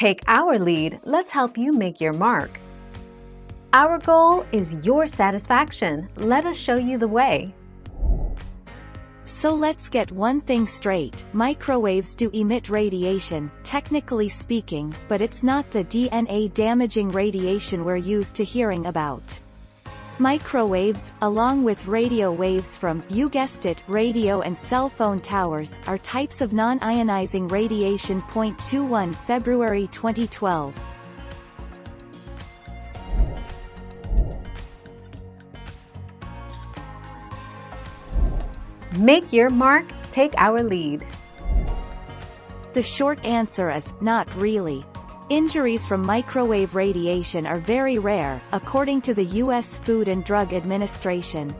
Take our lead, let's help you make your mark. Our goal is your satisfaction. Let us show you the way. So let's get one thing straight, microwaves do emit radiation, technically speaking, but it's not the DNA-damaging radiation we're used to hearing about. Microwaves, along with radio waves from, you guessed it, radio and cell phone towers, are types of non-ionizing radiation. 21 February 2012 Make your mark, take our lead. The short answer is, not really. Injuries from microwave radiation are very rare, according to the U.S. Food and Drug Administration.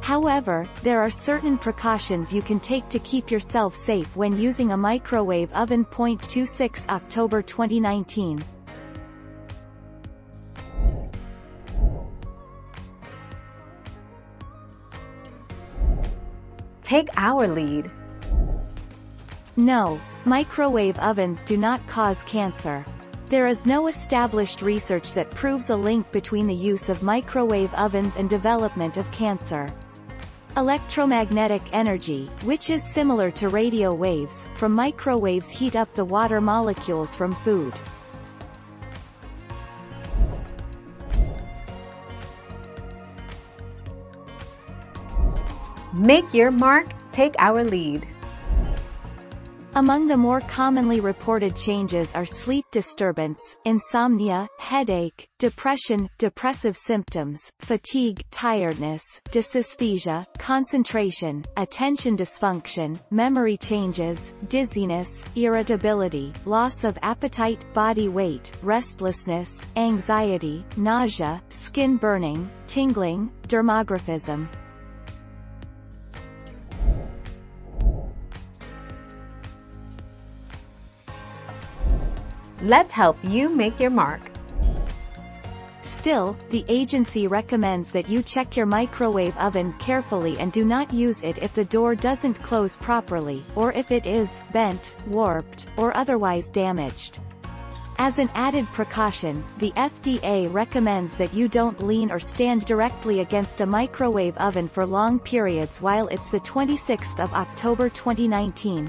However, there are certain precautions you can take to keep yourself safe when using a microwave oven. 26 October 2019 Take our lead. No, microwave ovens do not cause cancer. There is no established research that proves a link between the use of microwave ovens and development of cancer. Electromagnetic energy, which is similar to radio waves, from microwaves heat up the water molecules from food. Make your mark, take our lead. Among the more commonly reported changes are sleep disturbance, insomnia, headache, depression, depressive symptoms, fatigue, tiredness, dysesthesia, concentration, attention dysfunction, memory changes, dizziness, irritability, loss of appetite, body weight, restlessness, anxiety, nausea, skin burning, tingling, dermographism. Let's help you make your mark. Still, the agency recommends that you check your microwave oven carefully and do not use it if the door doesn't close properly, or if it is bent, warped, or otherwise damaged. As an added precaution, the FDA recommends that you don't lean or stand directly against a microwave oven for long periods while it's the 26th of October 2019.